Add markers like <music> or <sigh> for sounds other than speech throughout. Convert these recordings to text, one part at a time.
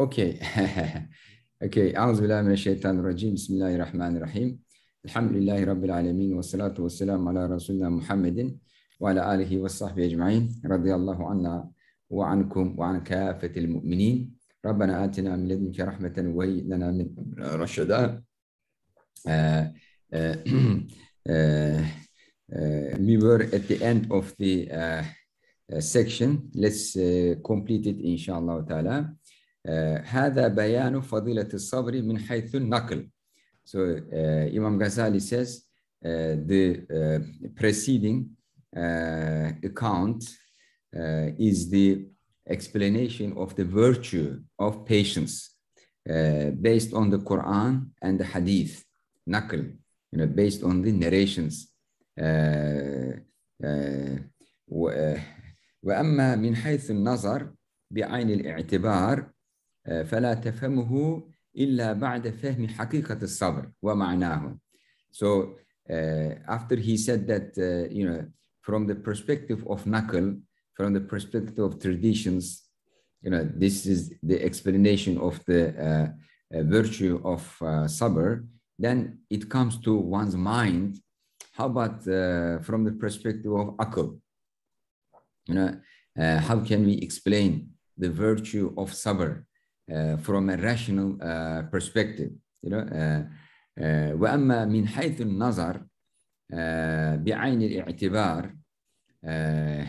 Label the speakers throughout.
Speaker 1: أوكي. <laughs> أوكي. أعوذ بالله من الشيطان الرجيم. بسم الله الرحمن الرحيم. الحمد لله رب العالمين والصلاة والسلام على رسولنا محمد وعلى آله وصحبه أجمعين. رضي الله عنا وعنكم وعن كافة المؤمنين. ربنا آتنا من لدنك رحمة وهيئ لنا من رشدا. uh, uh, uh, we were at the end of the uh, section. Let's uh, complete it تعالى. uh, هذا بيان فضيلة الصبر من حيث النقل so uh, Imam Ghazali says uh, the uh, preceding uh, account uh, is the explanation of the virtue of patience uh, based on the Quran and the Hadith, Naql, you know, based on the narrations. Uh, uh, و- وأما من حيث النظر بعين الاعتبار uh, فلا تفهمه إلا بعد فهم حقيقة الصبر ومعناه. So uh, after he said that, uh, you know, from the perspective of naql, from the perspective of traditions, you know, this is the explanation of the uh, uh virtue of uh, sabr. Then it comes to one's mind. How about uh, from the perspective of akal? You know, how can we explain the virtue of sabr? from a rational uh, perspective? You know, uh, uh, وأما من حيث النظر uh, بعين الاعتبار uh,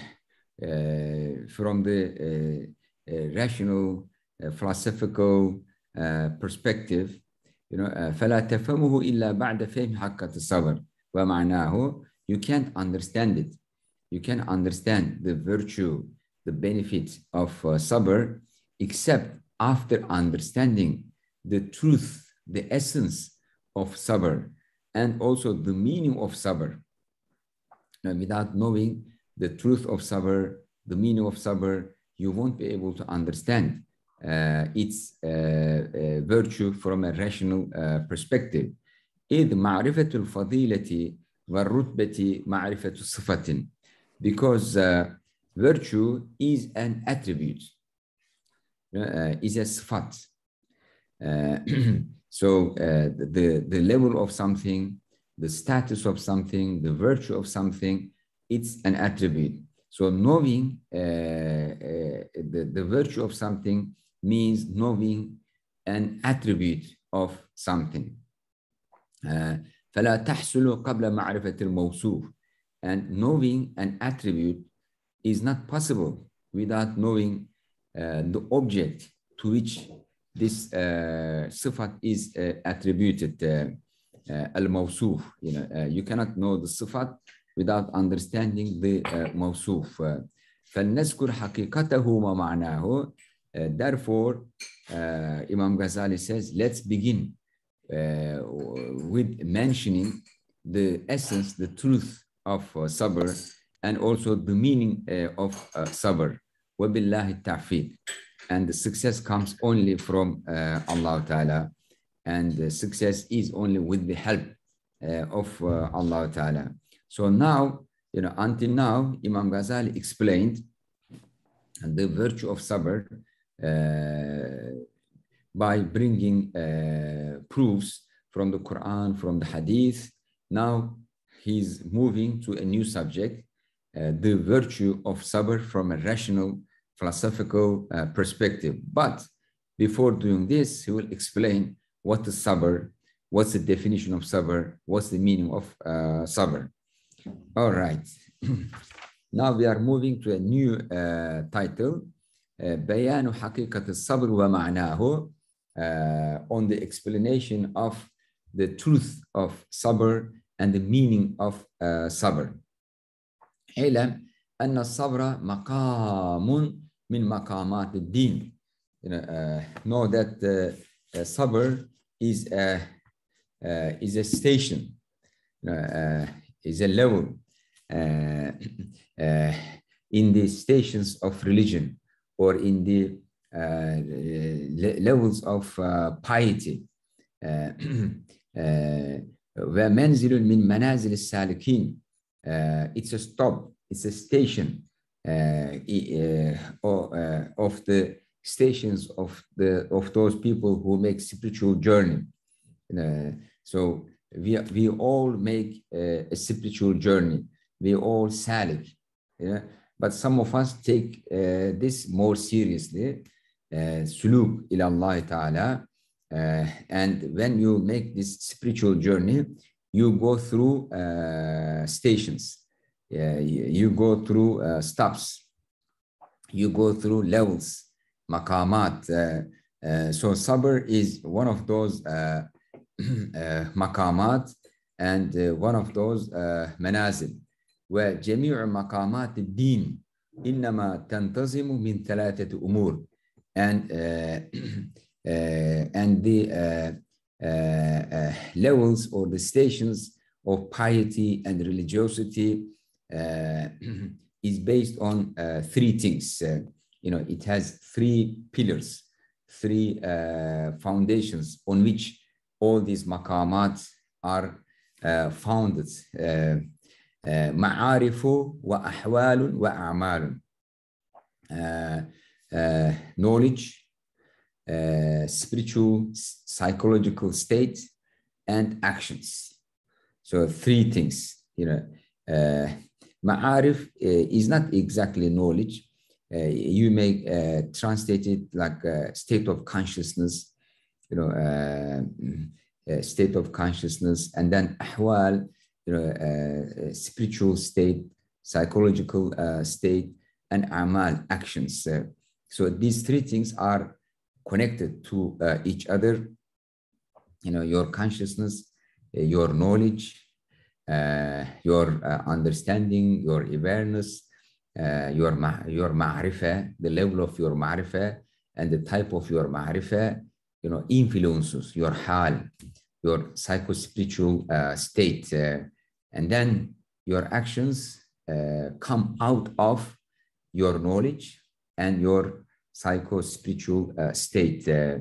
Speaker 1: uh, from the uh, uh, rational, uh, philosophical uh, perspective, you know, uh, فلا تفهمه إلا بعد فهم حقة الصبر ومعناه you can't understand it. You can understand the virtue, the benefits of uh, sabr, except after understanding the truth, the essence of sabr, and also the meaning of sabr. Now, without knowing the truth of sabr, the meaning of sabr, you won't be able to understand uh, its uh, uh, virtue from a rational uh, perspective. إذ معرفة الفضيلة والرتبة معرفة صفة because uh, virtue is an attribute, uh, is a sifat. Uh, <clears throat> so uh, the, the level of something, the status of something, the virtue of something, it's an attribute. So knowing uh, uh, the, the virtue of something means knowing an attribute of something. Uh, فلا تحصل قبل معرفة الموصوف and knowing an attribute is not possible without knowing uh, the object to which this uh, sifat is uh, attributed uh, uh, al-mawsuf you know uh, you cannot know the sifat without understanding the uh, mawsuf uh, فلنذكر حقيقته ومعناه uh, therefore uh, Imam Ghazali says let's begin uh, with mentioning the essence the truth of uh, sabr and also the meaning uh, of uh, sabr. وَبِاللَّهِ التَّعْفِيدِ And the success comes only from uh, Allah Ta'ala. And the success is only with the help uh, of uh, Allah Ta'ala. So now, you know, until now, Imam Ghazali explained the virtue of sabr uh, by bringing uh, proofs from the Quran, from the Hadith. Now he's moving to a new subject, uh, the virtue of sabr from a rational, philosophical uh, perspective. But before doing this, he will explain what is sabr, what's the definition of sabr, what's the meaning of uh, sabr. All right. <clears throat> now we are moving to a new uh, title, uh, بيان حقيقة الصبر ومعناه, uh, on the explanation of the truth of sabr and the meaning of uh, sabr. اعلم أن الصبر مقام من مقامات الدين. You know, uh, know that uh, uh, sabr is a uh, is a station, you know, uh, is a level uh, uh, in the stations of religion or in the uh, le- levels of uh, piety. Uh, uh, ومنزل من منازل السالكين uh, it's a stop it's a station uh, i- uh, o- uh, of the stations of the of those people who make spiritual journey. Uh, so we we all make uh, a spiritual journey. We all salik. Yeah? But some of us take uh, this more seriously. Uh, suluk ila Allah Ta'ala. Uh, and when you make this spiritual journey, you go through uh, stations Yeah, you go through uh, stops. You go through levels, maqamat. Uh, uh, so sabr is one of those uh, <clears throat> maqamat and one of those manazil. وجميع مقامات الدين إنما تنتظم من ثلاثة أمور and uh, <clears throat> uh, and the uh, levels or the stations of piety and religiosity is <clears throat> based on three things. you know, it has three pillars, three foundations on which all these maqamat are founded. معارف وأحوال وأعمال knowledge uh, spiritual, psychological state, and actions. So three things, you know. Uh, ma'arif uh, is not exactly knowledge. Uh, you may uh, translate it like a state of consciousness, you know, state of consciousness, and then ahwal, you know, spiritual state, psychological state, and amal, actions. so these three things are connected to each other. You know, your consciousness, your knowledge, your uh, understanding, your awareness, uh, your ma your ma'rifah, the level of your ma'rifah, and the type of your ma'rifah, you know, influences your hal, your psycho-spiritual uh, state. and then your actions come out of your knowledge and your psycho-spiritual uh, state. Uh,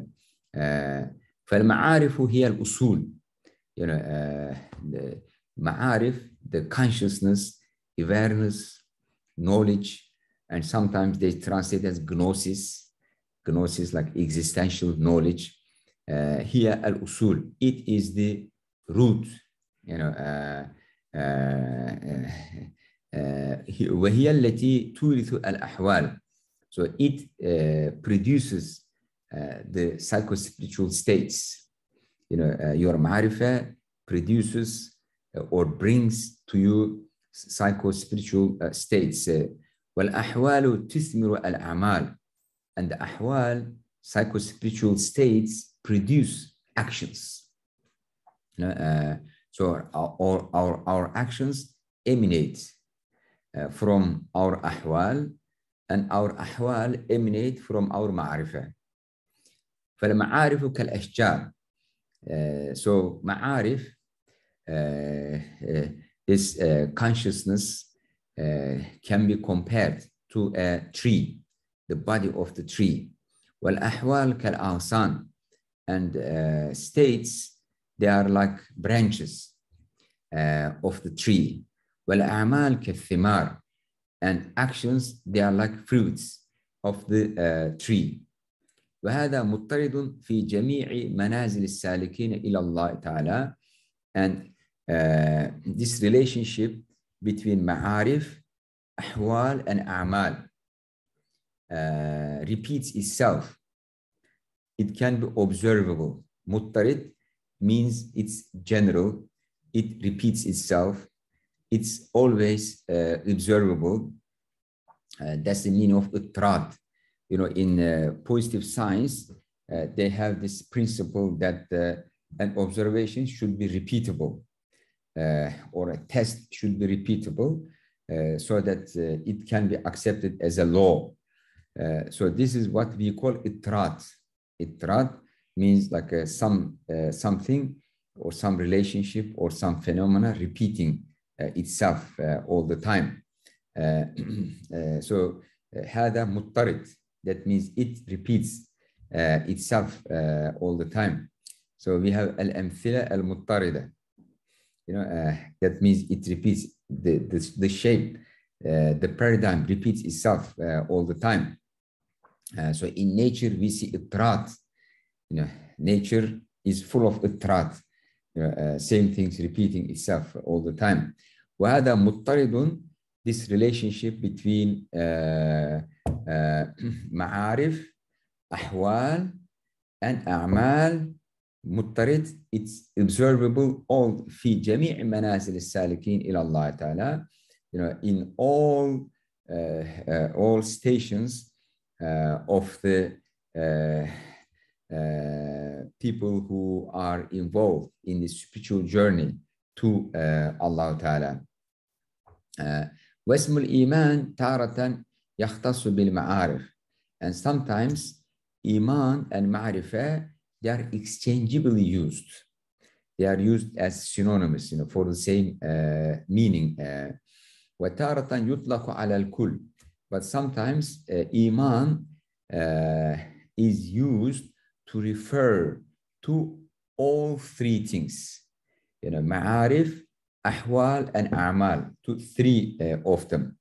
Speaker 1: uh, فالمعارف هي الأصول. You know, uh, the ma'arif, the consciousness, awareness, knowledge, and sometimes they translate as gnosis, gnosis like existential knowledge. Uh, here al-usul, it is the root, you know, uh, وهي التي تورث الأحوال so it uh, produces uh, the psycho-spiritual states. You know, uh, your ma'rifah produces uh, or brings to you psycho-spiritual uh, states. وَالْأَحْوَالُ تِثْمِرُ الْأَعْمَالِ And the ahwal, psycho-spiritual states, produce actions. You know, uh, so our, our, our actions emanate from our ahwal and our أحوال emanate from our معرفة فالمعارف كالأشجار uh, so معارف uh, uh, this uh, consciousness uh, can be compared to a tree the body of the tree والأحوال كالأغصان and uh, states they are like branches uh, of the tree والأعمال كالثمار and actions they are like fruits of the uh, tree وهذا مضطرد في جميع منازل السالكين إلى الله تعالى and uh, uh, this relationship between ma'arif, ahwal, and a'mal uh, repeats itself. It can be observable. Muttarid means it's general. It repeats itself. It's always uh, observable. that's the meaning of ittrad. You know, in positive science, uh, they have this principle that uh, an observation should be repeatable. or a test should be repeatable so that it can be accepted as a law. so this is what we call itrad. Itrad means like some something or some relationship or some phenomena repeating uh, itself uh, all the time. <clears throat> Uh, so هذا مضطرد that means it repeats itself all the time. So we have al-amthila al-muttarida. You know, that means it repeats the, the, the shape, the paradigm repeats itself all the time. Uh, so in nature, we see itrat. You know, nature is full of itrat. You know, uh, same things repeating itself all the time. وهذا مضطرد this relationship between uh, <clears throat> uh, معارف أحوال and أعمال مضطرد it's observable all في جميع منازل السالكين إلى الله تعالى you know in all uh, uh, all stations uh, of the uh, uh, people who are involved in the spiritual journey to uh, Allah Ta'ala. Uh, واسم الإيمان تارة يختص بالمعارف and sometimes iman and ma'rifah they are exchangeably used they are used as synonymous you know for the same uh, meaning uh, وتارة يطلق على الكل but sometimes uh, iman uh, is used to refer to all three things you know ma'arif ahwal and a'mal to three uh, of them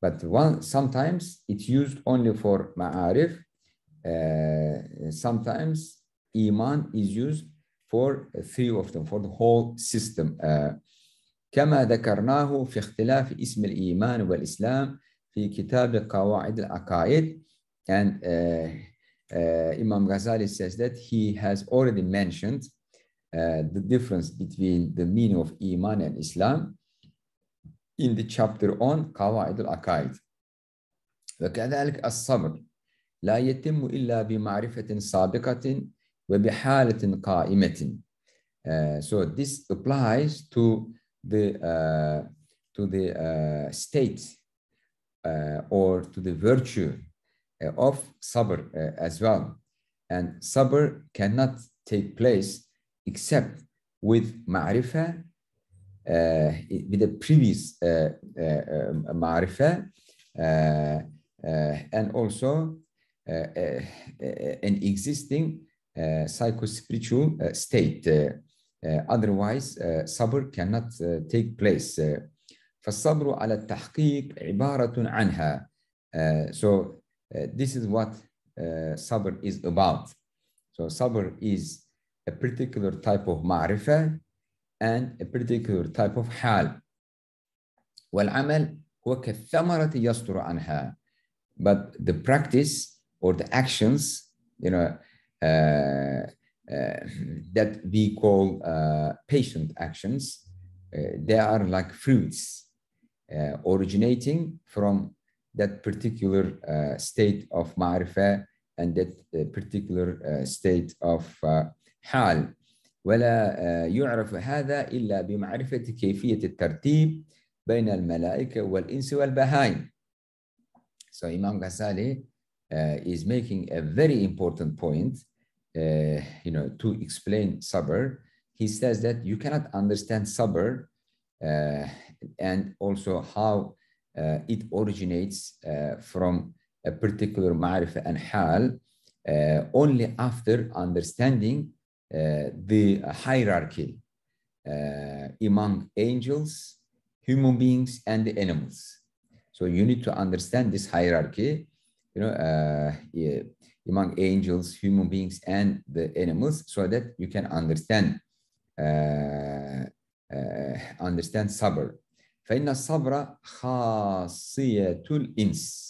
Speaker 1: but one sometimes it's used only for ma'arif uh, sometimes iman is used for three of them for the whole system uh, كما ذكرناه في اختلاف اسم الإيمان والإسلام في كتاب قواعد العقائد and uh, uh, Imam Ghazali says that he has already mentioned uh, the difference between the meaning of Iman and Islam in the chapter on قواعد العقائد وكذلك الصبر لا يتم إلا بمعرفة سابقة وبحالة قائمة uh, so this applies to the uh, to the uh, state uh, or to the virtue uh, of sabr uh, as well. And sabr cannot take place except with ma'rifah, with the previous ma'rifah, and also an existing psycho-spiritual state. Uh, otherwise, uh, sabr cannot uh, take place. فالصبر على التحقيق عبارة عنها. So this is what sabr is about. So sabr is a particular type of ma'rifah and a particular type of حال. والعمل هو كالثمرة يصدر عنها. But the practice or the actions, you know, uh, uh, that we call uh, patient actions, uh, they are like fruits originating from that particular state of ma'rifah and that particular state of حال ولا يعرف هذا إلا بمعرفة كيفية الترتيب بين الملائكة والإنس والبهائم. So Imam Ghazali uh, is making a very important point uh, you know, to explain sabr, he says that you cannot understand sabr uh, and also how uh, it originates uh, from a particular ma'rifah and hal uh, only after understanding uh, the hierarchy among angels, human beings, and the animals. So you need to understand this hierarchy. You know, yeah, among angels, human beings, and the animals, so that you can understand uh, uh, understand sabr. فإن الصبر خاصية الإنس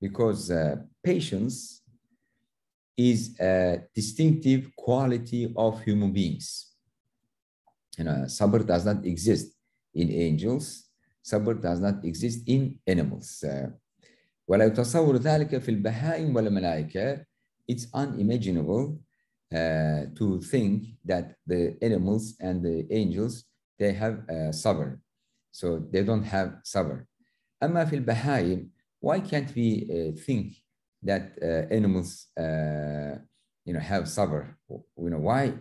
Speaker 1: because uh, patience is a distinctive quality of human beings. You know, sabr does not exist in angels. Sabr does not exist in animals. Uh, ولا يتصور ذلك في البهائم والملائكة it's unimaginable uh, to think that the animals and the angels they have uh, sabr so they don't have sabr أما في البهائم why can't we uh, think that uh, animals uh, you know have sabr you know why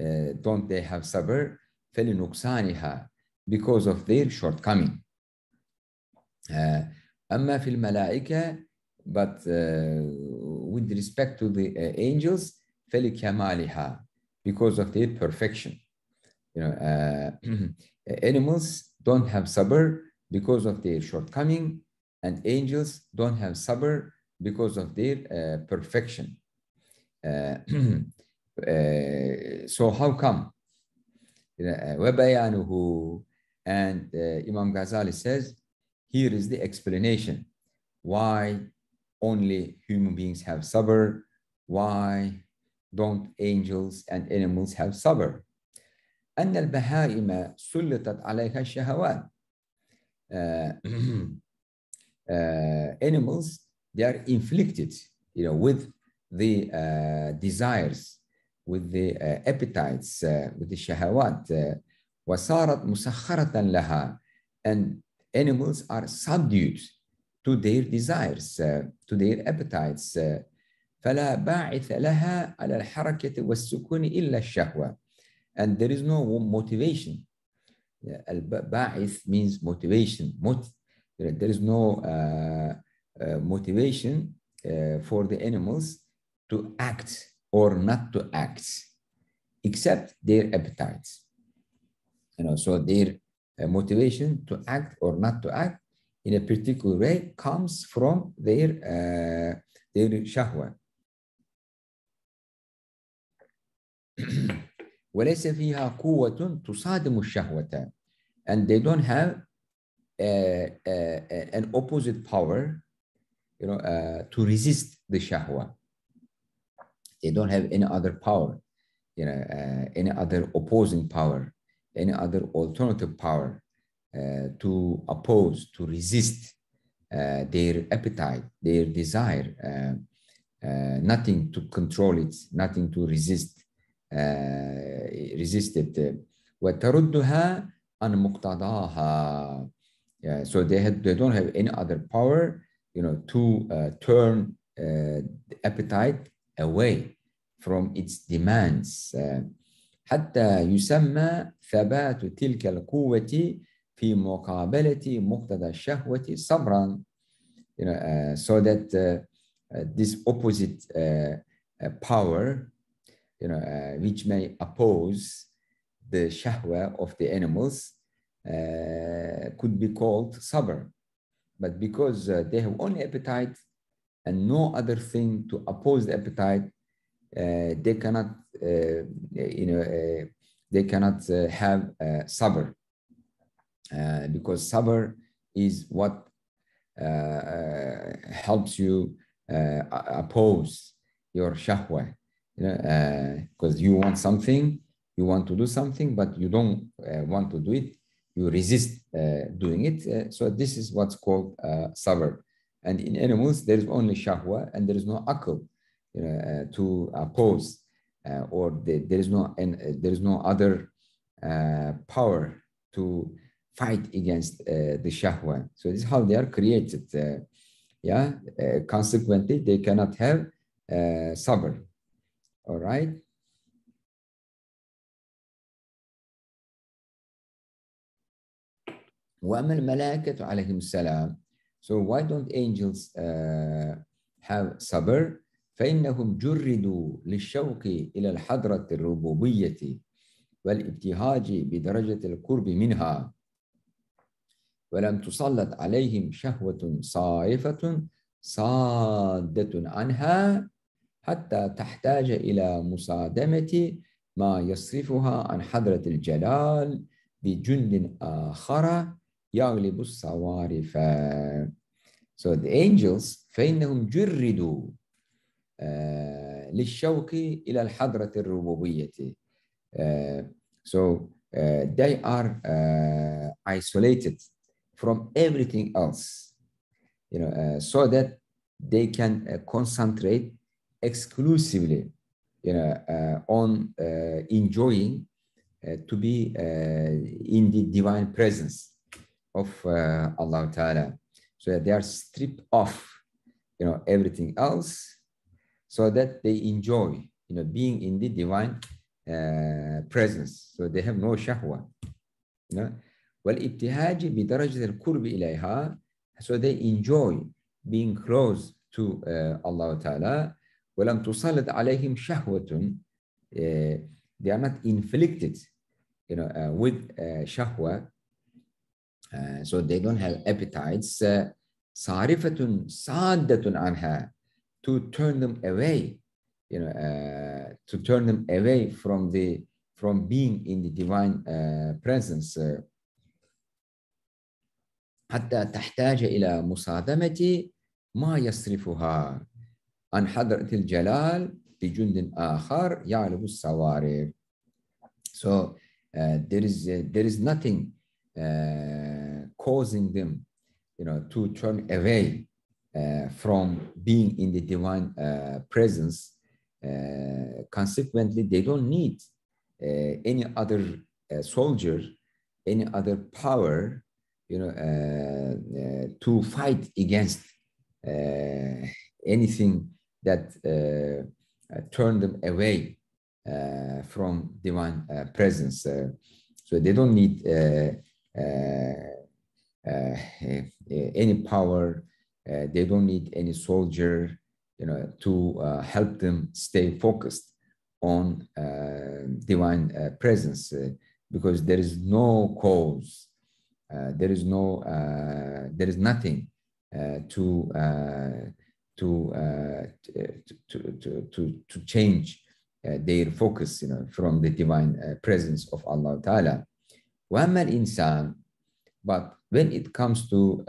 Speaker 1: uh, don't they have sabr فلنقصانها because of their shortcoming أما في الملائكة but uh, with respect to the uh, angels فلكمالها because of their perfection you know uh, <clears throat> animals don't have sabr because of their shortcoming and angels don't have sabr because of their uh, perfection. Uh, <clears throat> uh, so how come? وبيانه and uh, Imam Ghazali says, here is the explanation why only human beings have sabr, why don't angels and animals have sabr. أن البهائم سلطت عليها الشهوات. Uh, <clears throat> uh, animals, they are inflicted, you know, with the uh, desires, with the uh, appetites, uh, with the shahawat. Uh, وصارت مسخرة لها and animals are subdued to their desires, uh, to their appetites. Uh, فلا باعث لها على الحركة والسكون إلا الشهوة. And there is no motivation. الباعث means motivation. Mot there is no uh, uh, motivation uh, for the animals to act or not to act, except their appetites. You know, so their uh, motivation to act or not to act in a particular way comes from their uh, their shahwa. وليس فيها قوة تصادم الشهوة and they don't have uh, uh, an opposite power you know uh, to resist the shahwa they don't have any other power you know any other opposing power any other alternative power uh, to oppose, to resist uh, their appetite, their desire, uh, nothing to control it, nothing to resist, resist it. وتردها عن مقتضاها. Yeah, so they had, they don't have any other power, you know, to uh, turn uh, the appetite away from its demands. Uh, حتى يسمى ثبات تلك القوة في مقابلة مقتضى الشهوة صبرا you know, uh, so that uh, uh, this opposite power you know, which may oppose the shahwa of the animals could be called sabr. But because they have only appetite and no other thing to oppose the appetite, uh, they cannot, uh, uh, you know, uh, they cannot uh, have sabr uh, because sabr is what helps you oppose your shahwa, you know, because you want something, you want to do something, but you don't want to do it, you resist uh, doing it. Uh, so this is what's called uh, sabr. And in animals, there is only shahwa and there is no akal you know, to oppose, or the, there is no and there is no other power to fight against uh, the shahwa. So this is how they are created. Uh, yeah, uh, consequently, they cannot have sabr. All right. وأما الملائكة عليهم السلام so why don't angels uh, have sabr فإنهم جردوا للشوق إلى الحضرة الربوبية والابتهاج بدرجة القرب منها ولم تسلط عليهم شهوة صارفة صادة عنها حتى تحتاج إلى مصادمة ما يصرفها عن حضرة الجلال بجند آخر يغلب الصوارف. So the angels فإنهم جردوا للشوق إلى الحضرة الربوبية. Uh, so uh, they are uh, isolated from everything else, you know, uh, so that they can uh, concentrate exclusively, you know, uh, on uh, enjoying uh, to be uh, in the divine presence of Allah Ta'ala. So they are stripped off, you know, everything else, so that they enjoy, you know, being in the divine presence. So they have no shahwa, you know. والابتهاج بدرجة القرب إليها so they enjoy being close to uh, Allah Ta'ala ولم تسلط عليهم شهوة uh, they are not inflicted you know uh, with uh, shahwa uh, so they don't have appetites uh, صارفة سادة عنها to turn them away you know uh, to turn them away from the from being in the divine uh, presence uh, حتى تحتاج إلى مصادمة ما يصرفها عن حضرة الجلال بجند آخر يعلب الصوارف. So uh, there is uh, there is nothing uh, causing them, you know, to turn away uh, uh, from being in the divine uh, presence. Uh, consequently, they don't need uh, any other uh, soldier, any other power you know, uh, uh, to fight against uh, anything that turn them away from divine presence. so they don't need any power. they don't need any soldier, you know, to help them stay focused on uh, divine uh, presence uh, because there is no cause uh, there is no, uh, there is nothing uh, to, to, to, to, to, to change their focus you know, from the divine presence of Allah Ta'ala. وأما الإنسان but when it comes to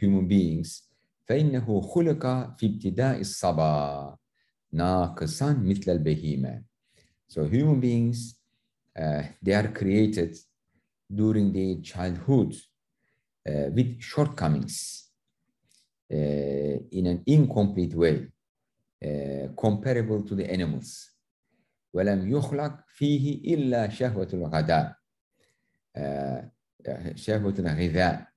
Speaker 1: human beings فإنه خلق في ابتداء الصبا ناقصا مثل البهيمة so human beings uh, they are created during their childhood uh, with shortcomings uh, in an incomplete way uh, comparable to the animals ولم يخلق فيه إلا شهوة الغداء شهوة الغذاء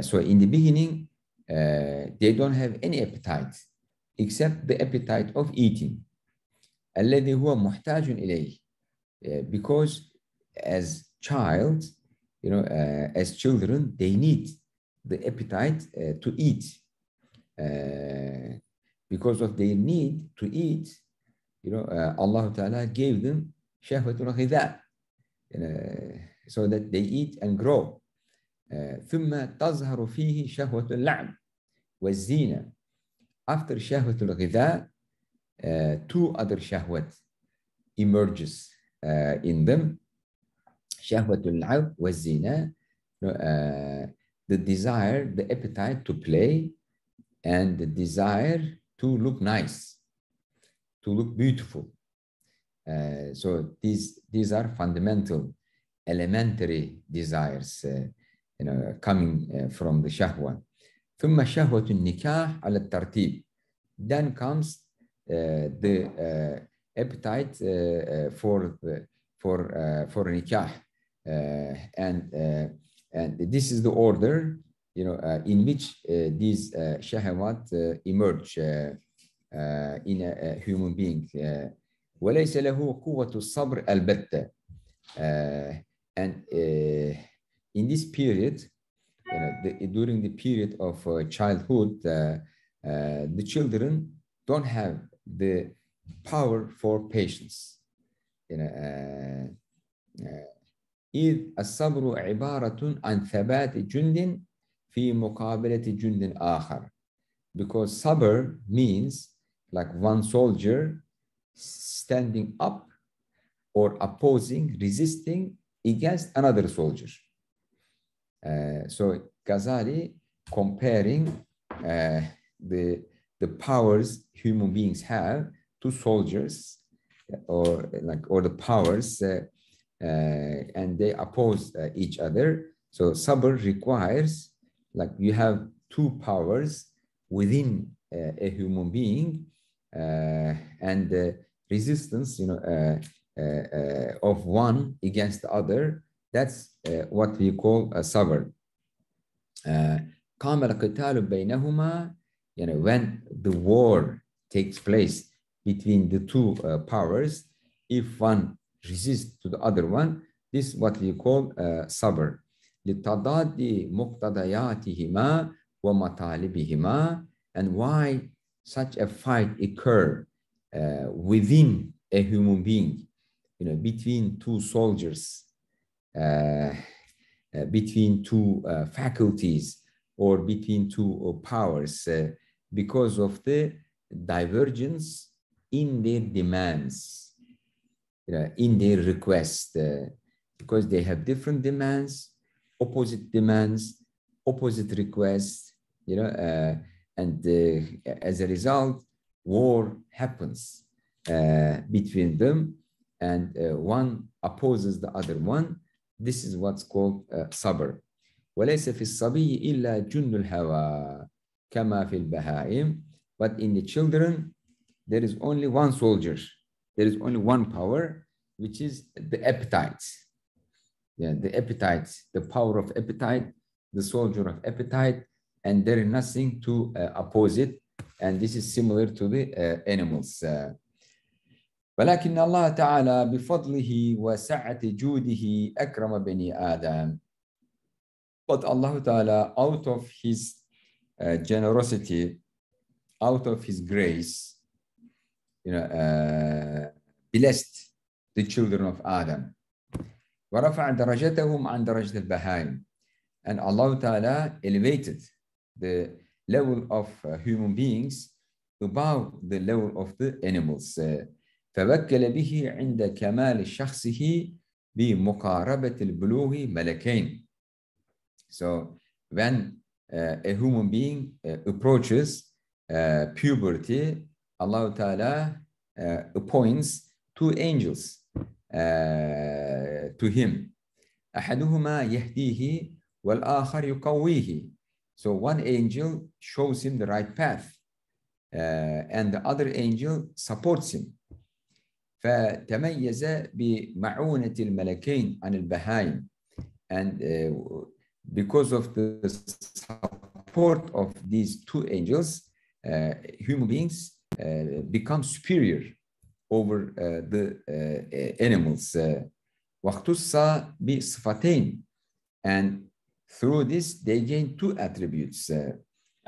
Speaker 1: so in the beginning uh, they don't have any appetite except the appetite of eating الذي هو محتاج إليه uh, because as child, you know, uh, as children, they need the appetite uh, to eat. Uh, because of their need to eat, you know, uh, Allah Ta'ala gave them shahwatul ghidha, so that they eat and grow. ثم تظهر فيه شهوة اللعب والزينة. After شهوة الغذاء, uh, two other shahwat emerges uh, in them شهوة العب والزنا uh, the desire the appetite to play and the desire to look nice to look beautiful uh, so these these are fundamental elementary desires uh, you know coming uh, from the shahwa ثم شهوة النكاح على الترتيب then comes uh, the uh, appetite for the, for for nikah uh, and uh, and this is the order you know uh, in which these shahawat emerge in a, a, human being وليس له قوة الصبر البتة and in this period you know, the, during the period of uh, childhood, uh, uh, the children don't have the power for patience. You know, إذ الصبر عبارة عن ثبات جند في مقابلة جند آخر because sabr means like one soldier standing up or opposing, resisting against another soldier. Uh, so Ghazali comparing uh, the, the powers human beings have to soldiers or like or the powers uh, uh, and they oppose uh, each other. So sabr requires like you have two powers within uh, a human being and the resistance, you know, of one against the other. That's uh, what we call a sabr. Uh, قام القتال بينهما you know, when the war takes place between the two uh, powers, if one resists to the other one, this is what we call uh, sabr. لِتَضَادِ مُقْتَضَيَاتِهِمَا hima, And why such a fight occur uh, within a human being, you know, between two soldiers, between two uh, faculties or between two powers uh, because of the divergence in their demands, you know, in their request, uh, because they have different demands, opposite demands, opposite requests, you know, uh, and uh, as a result, war happens uh, between them, and uh, one opposes the other one. This is what's called uh, sabr. وليس في الصبي إلا جند الهوى كما في البهائم but in the children there is only one soldier there is only one power which is the appetite yeah the appetite the power of appetite the soldier of appetite and there is nothing to uh, oppose it and this is similar to the uh, animals uh, ولكن الله تعالى بفضله وسعة جوده أكرم بني آدم but Allah Ta'ala, out of His uh, generosity, out of His grace, you know, uh, blessed the children of Adam. ورفع درجتهم عن درجة البهائم. And Allah Ta'ala elevated the level of uh, human beings above the level of the animals. فوكل به عند كمال شخصه بمقاربة البلوغ ملكين. So when uh, a human being uh, approaches uh, puberty, Allah Ta'ala uh, appoints two angels uh, to him. أحدهما يهديه والآخر يقويه. So one angel shows him the right path uh, and the other angel supports him. فتميز بمعونة الملكين عن البهائم and because of the support of these two angels, uh, human beings uh, become superior over uh, the animals. واختص بصفتين and through this they gain two attributes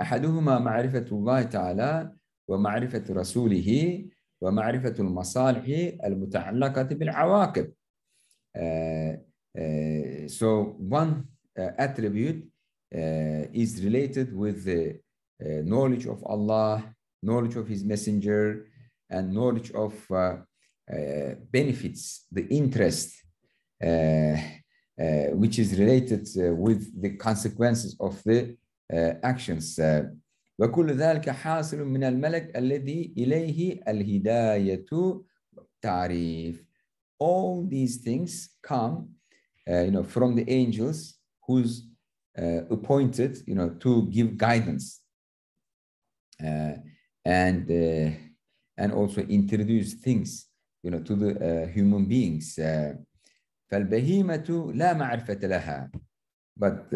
Speaker 1: أحدهما معرفة الله تعالى ومعرفة رسوله ومعرفة المصالح المتعلقة بالعواقب. so one uh, attribute uh, is related with the uh, knowledge of Allah, knowledge of His Messenger, and knowledge of benefits, the interest which is related with the consequences of the actions. وكل ذلك حاصل من الملك الذي إليه الهداية تعريف. All these things come, uh, you know, from the angels who's uh, appointed, you know, to give guidance uh, and uh, and also introduce things, you know, to the uh, human beings. فالبهيمة لا معرفة لها. But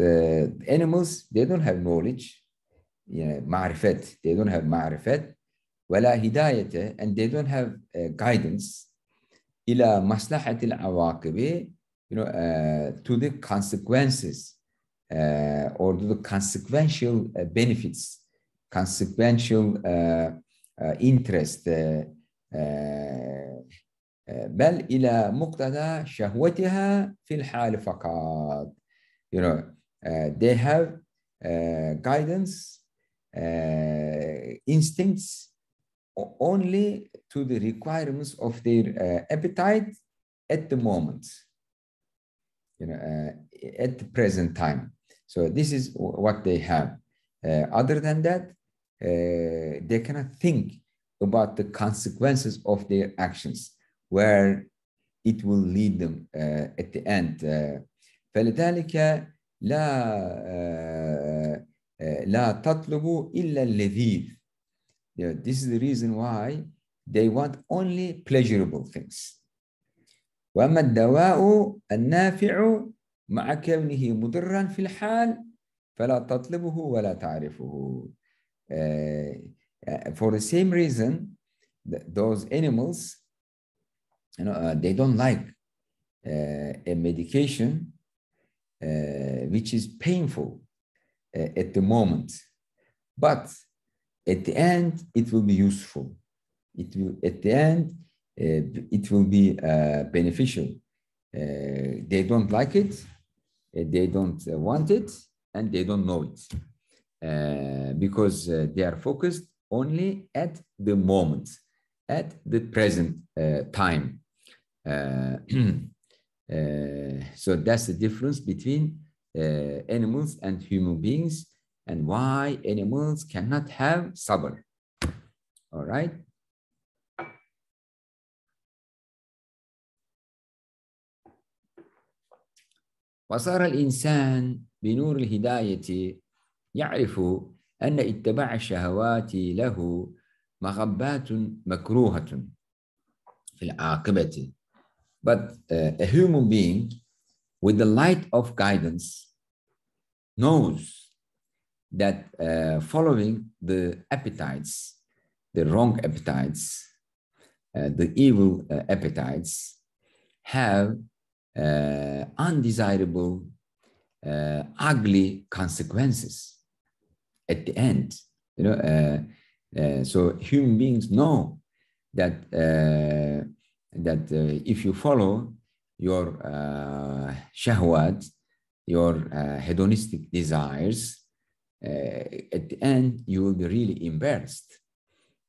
Speaker 1: animals, they don't have knowledge, you know, معرفة. They don't have معرفة ولا هداية and they don't have guidance إلى مصلحة العواقب you know, uh, to the consequences uh, or to the consequential uh, benefits, consequential interest بل إلى مقتضى شهوتها في الحال فقط. You know, uh, they have uh, guidance, uh, instincts only to the requirements of their appetite at the moment you know, uh, at the present time. So this is what they have. Uh, other than that, uh, they cannot think about the consequences of their actions, where it will lead them at the end. فلذلك لا لا تطلب إلا اللذيذ. This is the reason why they want only pleasurable things. وأما الدواء النافع مع كونه مضرا في الحال فلا تطلبه ولا تعرفه. Uh, for the same reason, those animals, you know, uh, they don't like uh, a medication uh, which is painful uh, at the moment, but at the end it will be useful. It will, at the end, uh, it will be uh, beneficial. Uh, they don't like it, they don't want it, and they don't know it. uh, because uh, they are focused only at the moment, at the present uh, time. Uh, <clears throat> uh, so that's the difference between animals and human beings and why animals cannot have sabr. All right. وصار الإنسان بنور الهداية يعرف أن اتباع الشهوات له مغبات مكروهة في العاقبة. But uh, a human being with the light of guidance knows that uh, following the appetites, the wrong appetites, uh, the evil uh, appetites, have uh, undesirable, uh, ugly consequences at the end. You know, uh, so human beings know that that if you follow your shahwat, your hedonistic desires, at the end you will be really embarrassed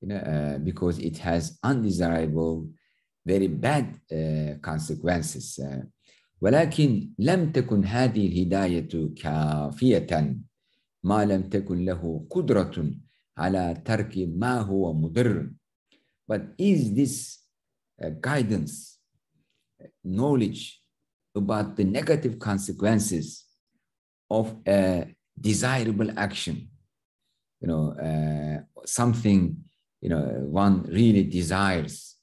Speaker 1: you know, uh, because it has undesirable, very bad uh, consequences. Uh, ولكن لم تكن هذه الهداية كافية ما لم تكن له قدرة على ترك ما هو مضر. But is this uh, guidance, knowledge about the negative consequences of a desirable action, you know, uh, something, you know, one really desires,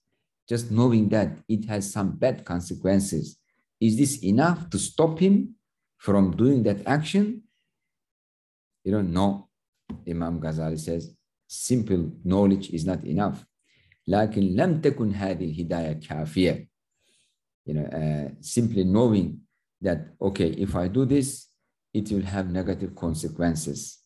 Speaker 1: just knowing that it has some bad consequences is this enough to stop him from doing that action? You don't know. Imam Ghazali says, simple knowledge is not enough. لكن لم تكن هذه الهداية كافية. You know, uh, simply knowing that, okay, if I do this, it will have negative consequences.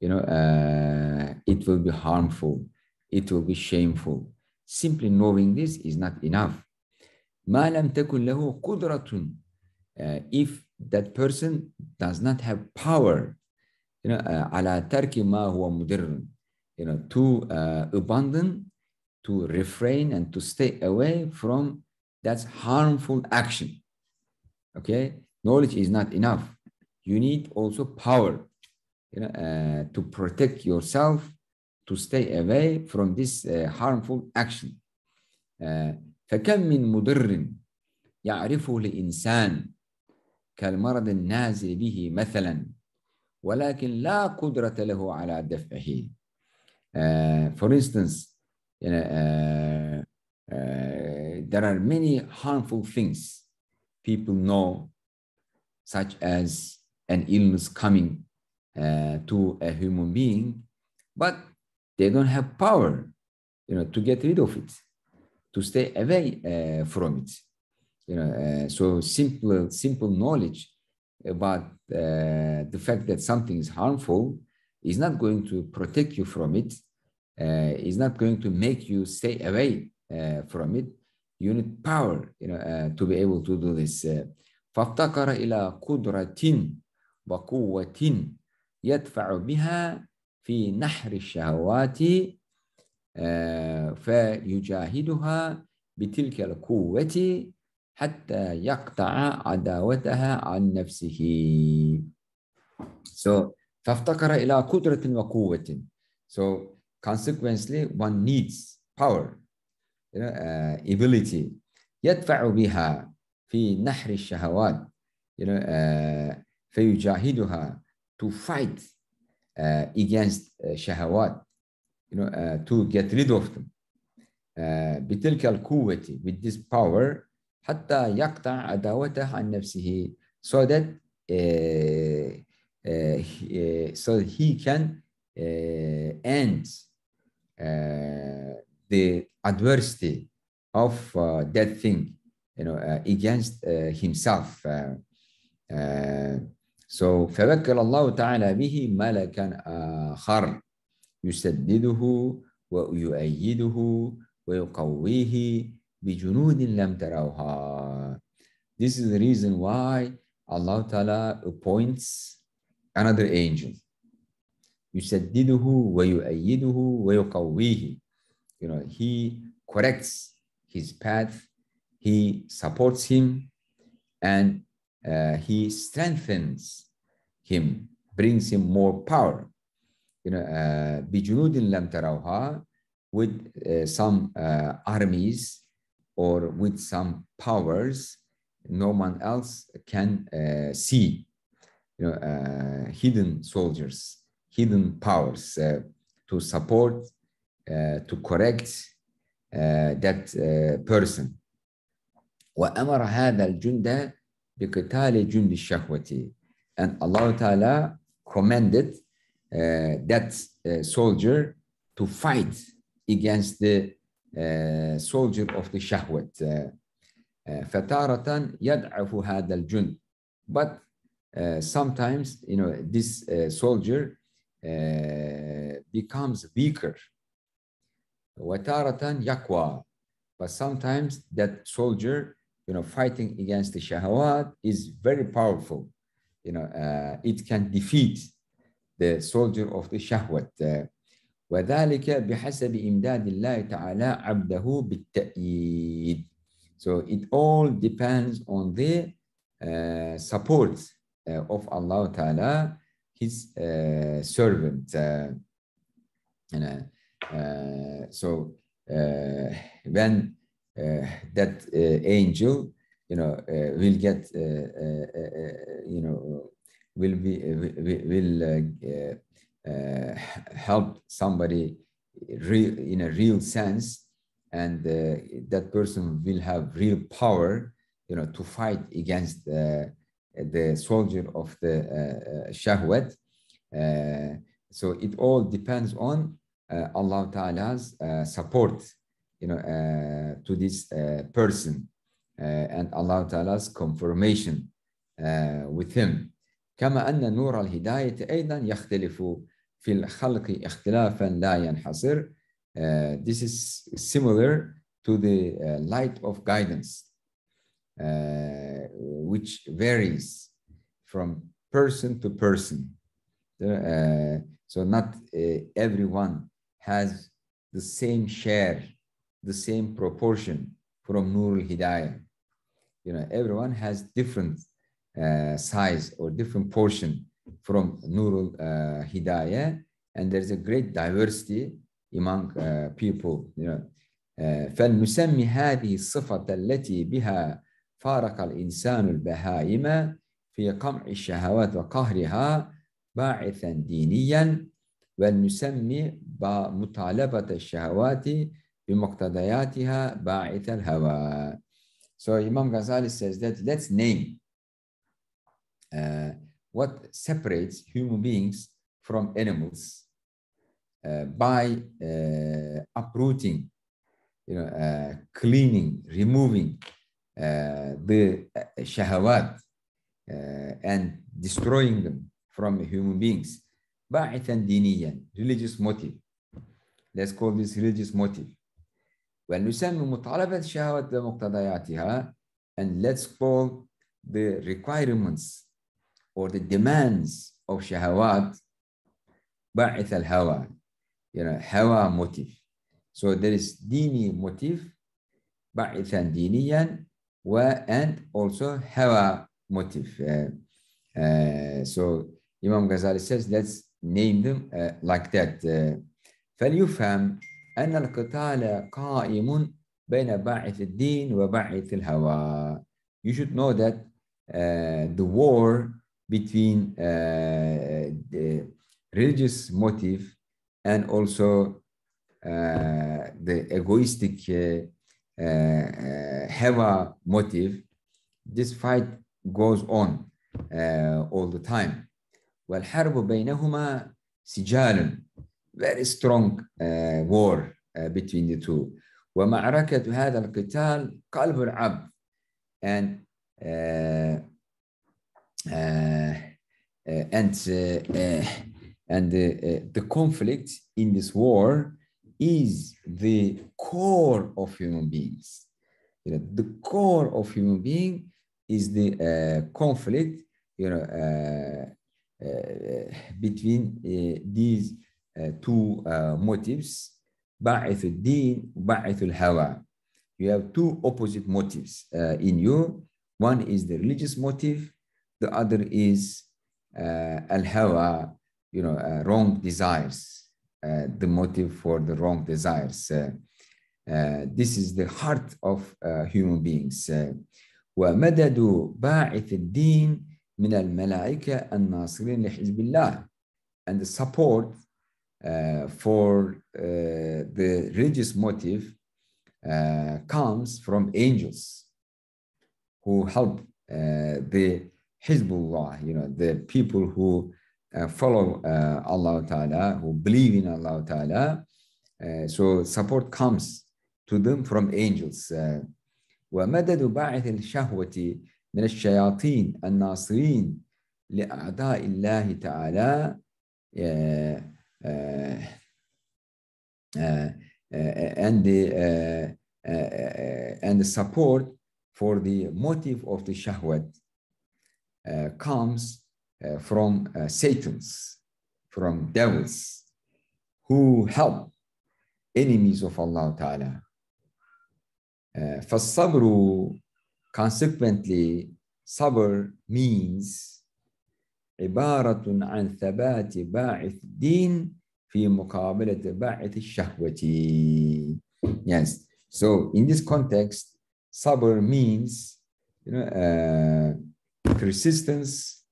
Speaker 1: You know, uh, it will be harmful. It will be shameful. Simply knowing this is not enough. ما لم تكن له قدرة uh, if that person does not have power you know uh, على ترك ما هو مضر you know to uh, abandon to refrain and to stay away from that harmful action okay knowledge is not enough you need also power you know uh, to protect yourself to stay away from this uh, harmful action uh, فكم من مضر يعرفه الإنسان كالمرض النازل به مثلا ولكن لا قدرة له على دفعه. Uh, for instance, you know, uh, uh, there are many harmful things people know, such as an illness coming uh, to a human being, but they don't have power, you know, to get rid of it to stay away uh, from it. You know, uh, so simple, simple knowledge about uh, the fact that something is harmful is not going to protect you from it. it. is not going to make you stay away from it You need power, you know, to be able to do this. فافتقر إلى قدرة وقوة يدفع بها في نحر الشهوات فيجاهدها بتلك القوة حتى يقطع عداوتها عن نفسه. So فافتقر إلى قدرة وقوة. So consequently one needs power, you know, uh, ability يدفع بها في نحر الشهوات you know, uh, فيجاهدها to fight uh, against uh, shahawat you know, uh, to get rid of them. Uh, بتلك القوة with this power حتى يقطع عداوته عن نفسه so that uh, uh, uh, so that he can uh, end uh, the adversity of uh, that thing you know uh, against uh, himself uh, uh, so فوكل الله تعالى به ملكا آخر يسدده ويؤيده ويقويه بجنود لم تروها. This is the reason why Allah Ta'ala appoints another angel يسدده ويؤيده ويقويه you know, he corrects his path, he supports him, and uh, he strengthens him, brings him more power. You know, uh, bijunudin lam with uh, some uh, armies or with some powers no one else can uh, see. You know, uh, hidden soldiers, hidden powers to support to correct that person وأمر هذا الجند بقتال جند الشهوة and Allah Ta'ala commanded uh, that uh, soldier to fight against the uh, soldier of the shahwat. فتارة يضعف هذا الجند. But sometimes, you know, this soldier becomes weaker. وتارة يقوى. But sometimes that soldier, you know, fighting against the shahwat is very powerful. You know, uh, it can defeat the soldier of the shahwat. Uh, وذلك بحسب إمداد الله تعالى عبده بالتأييد. So it all depends on the uh, support uh, of Allah Ta'ala, His uh, servant. Uh, and, uh, uh, so uh, when uh, that angel, you know, will get, you know, will be will uh, help somebody real, in a real sense, and uh, that person will have real power, you know, to fight against the, soldier of the uh, shahwat. so it all depends on Allah Ta'ala's support, you know, to this person and Allah Ta'ala's confirmation with him. كما أن نور الهداية أيضا يختلف في الخلق اختلافا لا ينحصر. Uh, this is similar to the uh, light of guidance, uh, which varies from person to person. Uh, so not uh, everyone has the same share, the same proportion from Nur al-Hidayah. You know, everyone has different uh, size or different portion from Nurul uh, Hidayah, and there's a great diversity among uh, people. You know, uh, فلنسمي هذه الصفة التي بها فارق الإنسان البهائم في قمع الشهوات وقهرها باعثا دينيا ولنسمي مطالبة الشهوات بمقتضياتها باعث الهوى. So Imam Ghazali says that let's name uh, what separates human beings from animals uh, by uh, uprooting, you know, uh, cleaning, removing uh, the uh, shahawat uh, and destroying them from human beings. باعثا دينيا religious motive. Let's call this religious motive. ونسمي مطالبة الشهوات بمقتضياتها and let's call the requirements or the demands of shahawat, ba'ith al-hawa, you know, hawa motive. So there is dini motive, ba'ithan diniyan, wa, and also hawa motive. Uh, uh, so Imam Ghazali says, let's name them uh, like that. Uh, فليفهم أن القتال قائم بين باعث الدين وباعث الهوى. You should know that uh, the war between uh, the religious motive and also uh, the egoistic uh, uh, Heva motive, this fight goes on uh, all the time. والحرب بينهما سجال very strong uh, war uh, between the two ومعركة هذا القتال قلب العبد and uh, uh, uh, and uh, and the conflict in this war is the core of human beings. You know, the core of human being is the conflict. You know, between these two motives باعث الدين وباعث الهوى you have two opposite motives uh, in you. One is the religious motive, the other is uh, al-hawa, you know, uh, wrong desires, uh, the motive for the wrong desires. Uh, uh, this is the heart of human beings. ومدد باعث الدين من الملائكة الناصرين لحزب الله and the support for the religious motive uh, comes from angels who help uh, the Hizbullah, you know, the people who uh, follow uh, Allah Ta'ala, who believe in Allah Ta'ala. Uh, so support comes to them from angels. ومدد باعث الشهوة من الشياطين الناصرين لأعداء الله تعالى and the and the support for the motive of the shahwat uh, comes uh, from uh, Satan's, from devils who help enemies of Allah Ta'ala. فالصبر consequently صبر means عبارة عن ثبات باعث الدين في مقابلة باعث الشهوة. Yes. So in this context, sabr means you know uh, persistence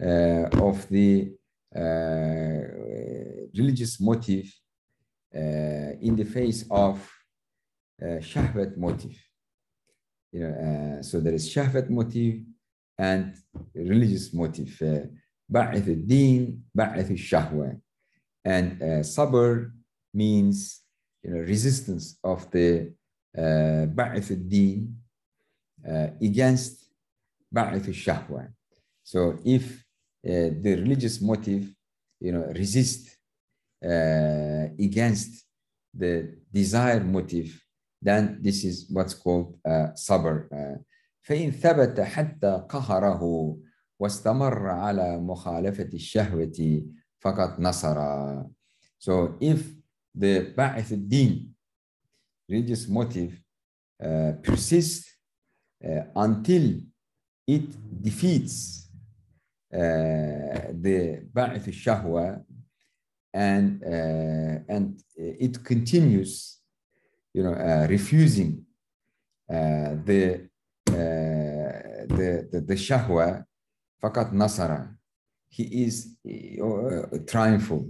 Speaker 1: uh, of the uh, religious motive uh, in the face of uh, shahwat motive. You know, uh, so there is shahwat motive and religious motive. بعث الدين بعث الشهوة and uh, sabr means you know, resistance of the ba'ith din uh, against ba'ith shahwa. So if uh, the religious motive, you know, resist uh, against the desire motive, then this is what's called uh, sabr. Uh, فإن ثبت حتى قهره واستمر على مخالفة الشهوة فقط nasara. So if the ba'ith din religious motive uh, persists uh, until it defeats uh, the ba'ith shahwa and uh, and it continues you know uh, refusing uh, the, the the the shahwa fakat nasara he is uh, triumphal.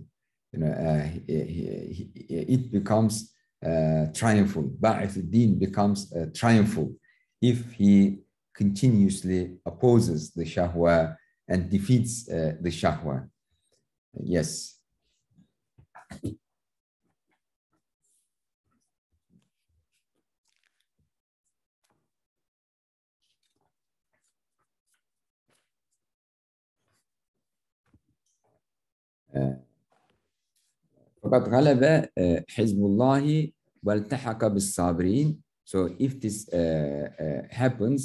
Speaker 1: You know, uh, he, he, it becomes uh, triumphal. Ba'ith becomes uh, triumphal if he continuously opposes the shahwa and defeats uh, the shahwa. Yes. فقد غلب حزب الله والتحق بالصابرين so if this uh, uh, happens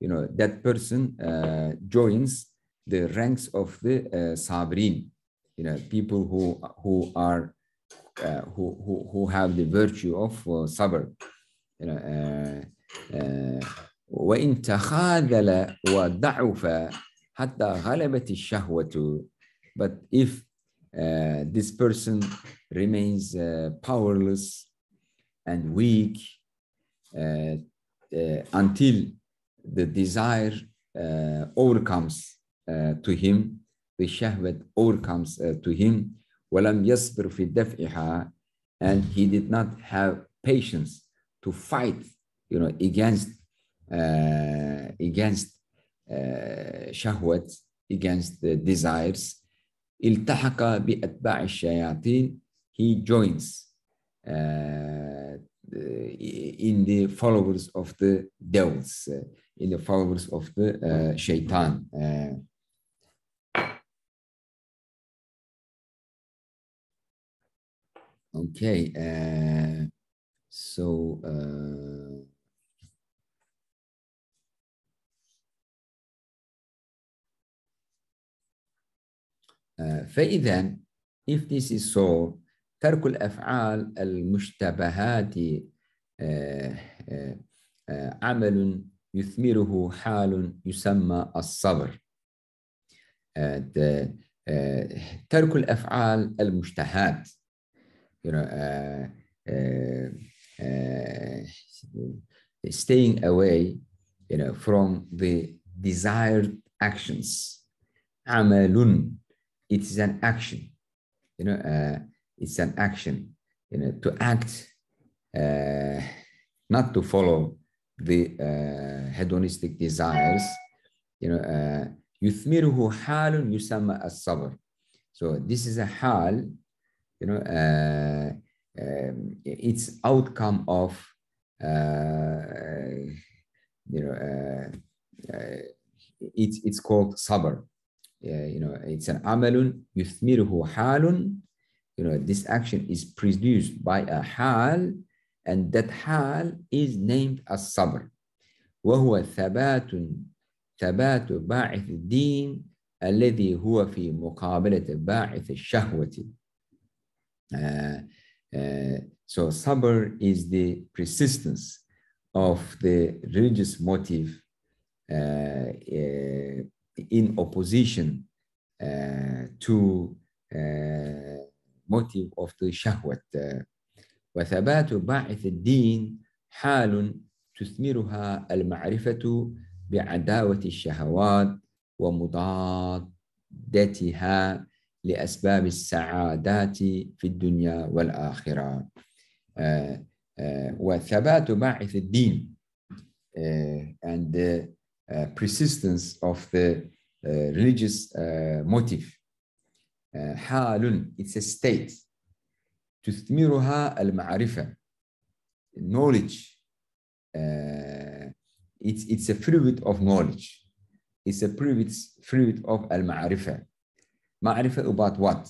Speaker 1: you know that person uh, joins the ranks of the uh, sabrin you know people who who are uh, who, who who have the virtue of uh, sabr you know uh, uh, وإن تخاذل وضعف حتى غلبت الشهوة but if uh, this person remains uh, powerless and weak uh, uh until the desire uh, overcomes uh, to him, the shahwat overcomes to him, ولم يصبر في دفعها, and he did not have patience to fight, you know, against against shahwat, against the desires. التحق بأتباع الشياطين he joins uh, in the followers of the devils uh, in the followers of the uh, shaitan uh, okay uh, so فإذا if this is so ترك الأفعال المشتبهات عمل يثمره حال يسمى الصبر ترك الأفعال المشتهات staying away you know, from the desired actions. عمل it is an action you know uh, it's an action you know to act uh, not to follow the uh, hedonistic desires you know uh, يثمره حال يسمى الصبر so this is a حال you know uh, um, it's outcome of uh, you know it's it's called sabr you know, it's an amalun yuthmiruhu halun. You know, this action is produced by a hal, and that hal is named as sabr. وهو ثبات ثبات باعث الدين الذي هو في مقابلة باعث الشهوة. Uh, uh, so sabr is the persistence of the religious motive uh, uh in opposition uh, to uh, motive of the shahwat. وثبات باعث الدين حال تثمرها المعرفة بعداوة الشهوات ومضادتها لأسباب السعادات في الدنيا والآخرة وثبات باعث الدين and uh, persistence of the uh, religious uh, motive. حال it's a state تثمرها المعرفة knowledge it's, it's a fruit of knowledge it's a fruit, fruit of المعرفة معرفة about what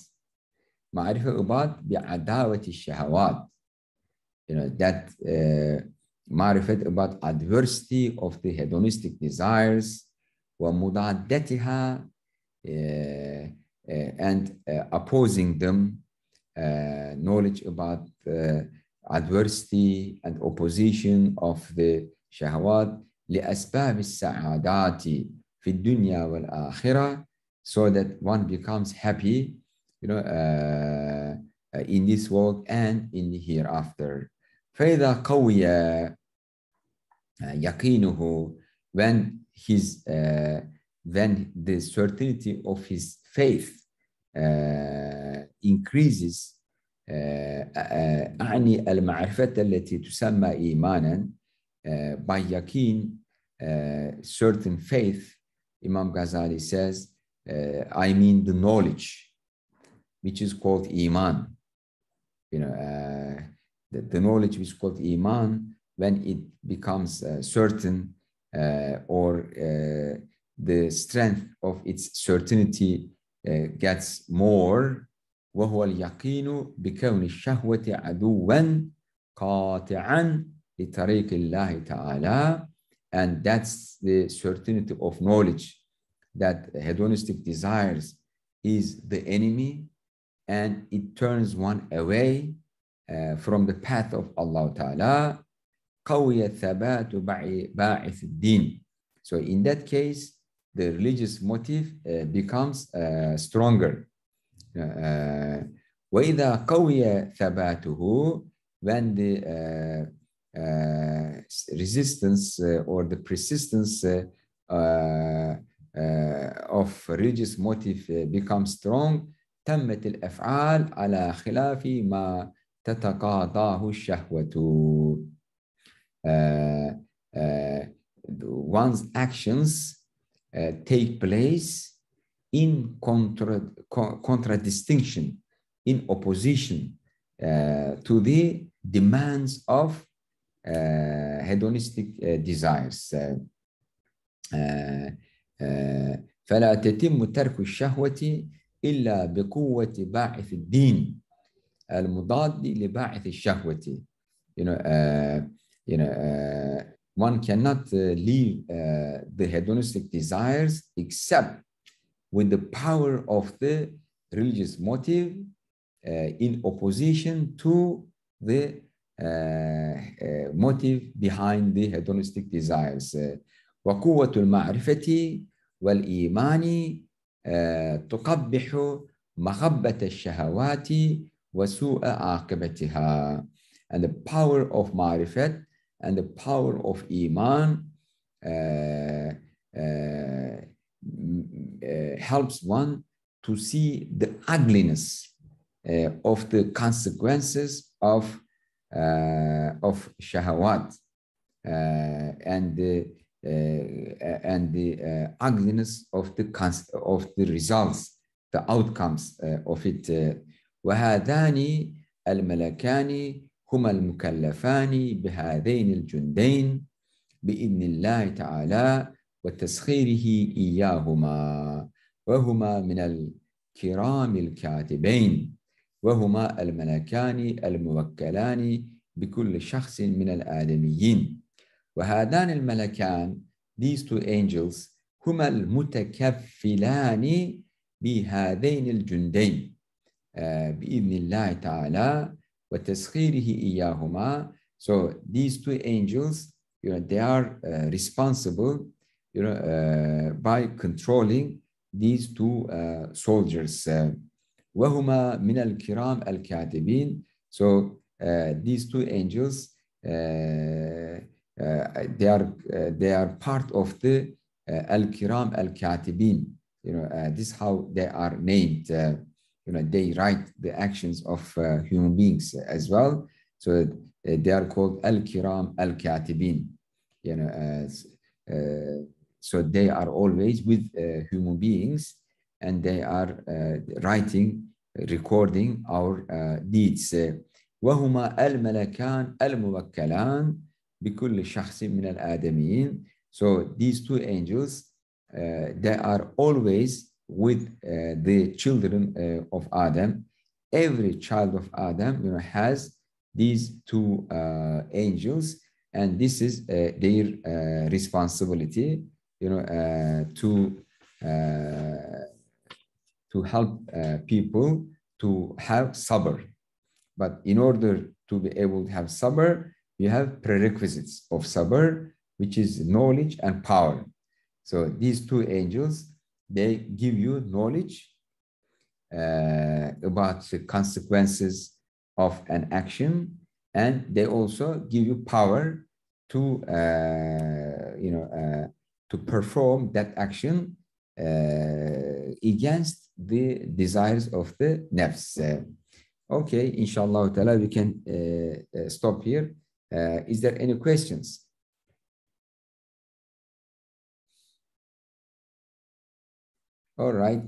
Speaker 1: معرفة about بعداوة الشهوات you know that uh, معرفة about adversity of the hedonistic desires ومضادتها uh, uh, and uh, opposing them uh, knowledge about uh, adversity and opposition of the shahwat لأسباب السعادات في الدنيا والآخرة so that one becomes happy you know uh, in this world and in the hereafter فإذا قوي يقينه when his uh, when the certainty of his faith uh, increases أعني المعرفة التي تسمى إيمانا by يقين certain faith Imam Ghazali says I mean the knowledge which is called Iman you know uh, the, the knowledge which is called Iman when it becomes uh, certain uh, or uh, the strength of its certainty gets more وهو اليقين بكون الشهوة عدوا قاطعا لطريق الله تعالى and that's the certainty of knowledge that hedonistic desires is the enemy and it turns one away uh, from the path of Allah Ta'ala قوي ثبات باعث الدين. So in that case, the religious motive uh, becomes uh, stronger. Uh, وإذا قوي ثباته when the uh, uh, resistance uh, or the persistence of religious motive becomes strong تمت الأفعال على خلاف ما تتقاضاه الشهوة uh, uh, one's actions uh, take place in contra, contradistinction, in opposition to the demands of hedonistic desires. فلا تتم ترك الشهوة إلا بقوة باعث الدين المضاد لباعث الشهوة. You know, uh, you know, uh, one cannot uh, leave uh, the hedonistic desires except with the power of the religious motive uh, in opposition to the uh, uh, motive behind the hedonistic desires. وقوة المعرفة والإيمان تقبح مخبة الشهوات وسوء عاقبتها. And the power of معرفة and the power of iman uh, uh, helps one to see the ugliness uh, of the consequences of uh, of shahawat uh, and the and the ugliness of the of the results, the outcomes of it. وهذان الملكان هما المكلفان بهذين الجندين بإذن الله تعالى وتسخيره إياهما وهما من الكرام الكاتبين وهما الملكان الموكلان بكل شخص من الآدميين. وهذان الملكان these two angels هما المتكفلان بهذين الجندين. بإذن الله تعالى وتسخيره إياهما so these two angels you know they are uh, responsible you know uh, by controlling these two uh, soldiers وهما من الكرام الكاتبين so uh, these two angels uh, uh, they are they are part of the al-kiram al-katibin you know this is how they are named you know they write the actions of human beings as well so they are called al-kiram al-katibin you know so they are always with human beings and they are uh, writing, recording our uh, deeds. وهما الملكان الموكلان بكل شخص من الآدميين. So these two angels, uh, they are always with uh, the children uh, of Adam. Every child of Adam you know, has these two uh, angels, and this is their responsibility, you know, to to help uh, people to have sabr. But in order to be able to have sabr, you have prerequisites of sabr, which is knowledge and power. So these two angels, they give you knowledge uh, about the consequences of an action, and they also give you power to, uh, you know, uh, to perform that action uh, against the desires of the nafs. okay, inshallah we can uh, uh, stop here. is there any questions? All right,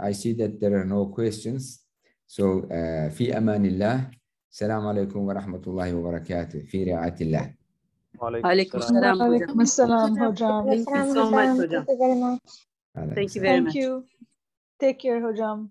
Speaker 1: I see that there are no questions. So, في أمان الله. السلام عليكم ورحمة الله وبركاته. في رعاية الله.
Speaker 2: وعليكم السلام.
Speaker 3: وعليكم السلام hocam.
Speaker 2: Thank you so much hocam.
Speaker 4: Thank you very
Speaker 3: Thank
Speaker 4: much.
Speaker 3: you. Take care hocam.